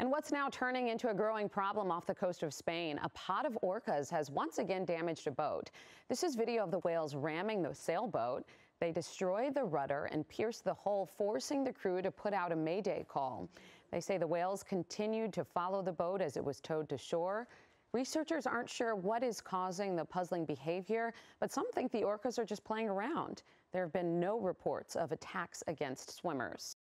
And what's now turning into a growing problem off the coast of Spain? A pod of orcas has once again damaged a boat. This is video of the whales ramming the sailboat. They destroy the rudder and pierce the hull, forcing the crew to put out a mayday call. They say the whales continued to follow the boat as it was towed to shore. Researchers aren't sure what is causing the puzzling behavior, but some think the orcas are just playing around. There have been no reports of attacks against swimmers.